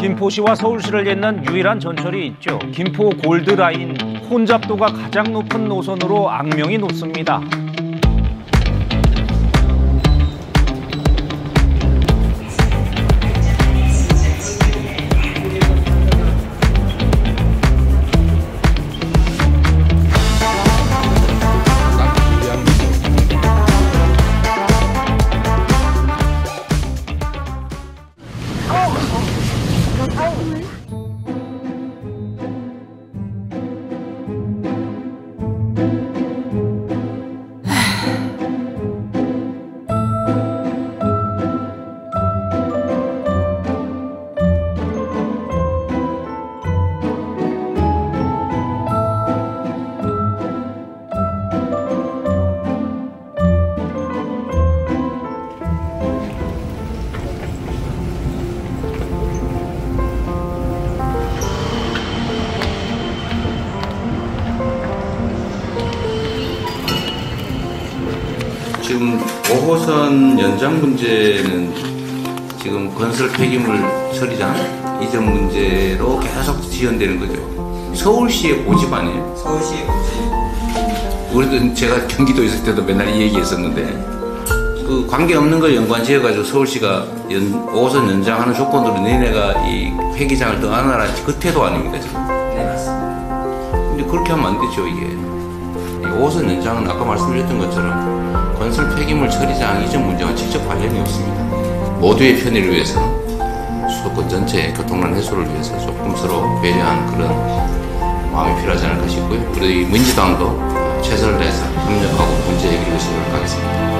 김포시와 서울시를 잇는 유일한 전철이 있죠. 김포 골드라인 혼잡도가 가장 높은 노선으로 악명이 높습니다. 지금 5호선 연장 문제는 지금 건설 폐기물 처리장 이전 문제로 계속 지연되는 거죠. 서울시의 고집 아니에요? 서울시의 고집 우리도 제가 경기도 있을 때도 맨날 이 얘기 했었는데 그 관계 없는 걸 연관 지어가지고 서울시가 연, 5호선 연장하는 조건으로 너네가 이 폐기장을 떠나라 그 태도 아닙니까 지금? 네 맞습니다. 근데 그렇게 하면 안 되죠 이게. 이 5호선 연장은 아까 말씀드렸던 것처럼 건설 폐기물 처리장 이전 문제와 직접 관련이 없습니다. 모두의 편의를 위해서 수도권 전체의 교통난 해소를 위해서 조금 서로 배려한 그런 마음이 필요하지 않을까 싶고요. 우리 민주당도 최선을 다해서 협력하고 문제 해결을 시도록 하겠습니다. 고생하셨습니다.